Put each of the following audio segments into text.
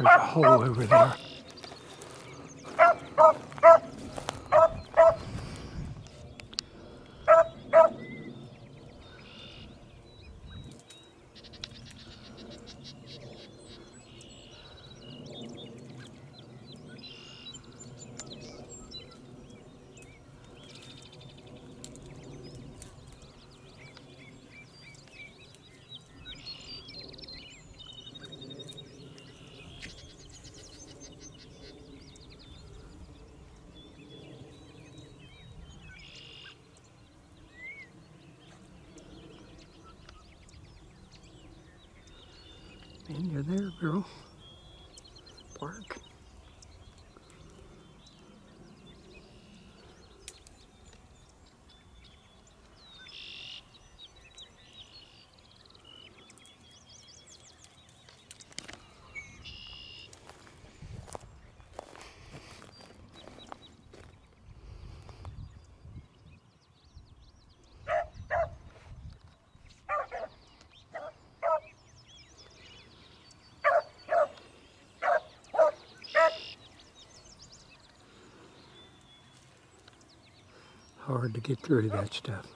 There's a hole over there. And you're there, girl. Bark. Hard to get through that stuff.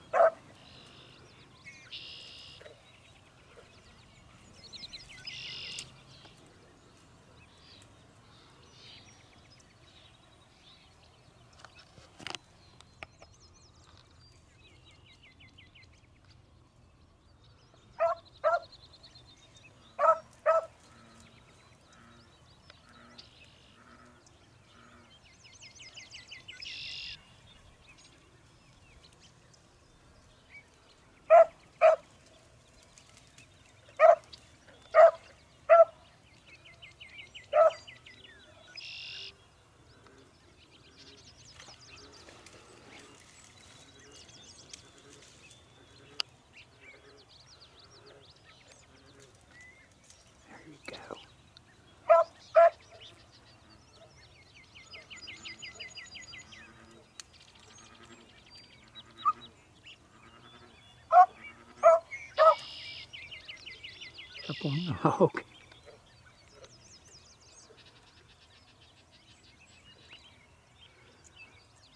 The hog.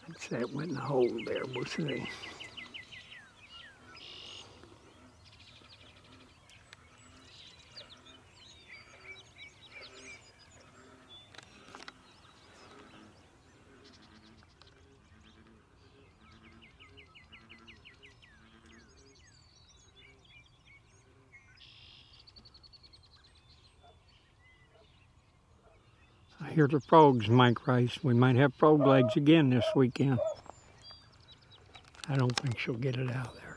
That's that went in the hole there, we'll see. I hear the frogs migrate. We might have frog legs again this weekend. I don't think she'll get it out there.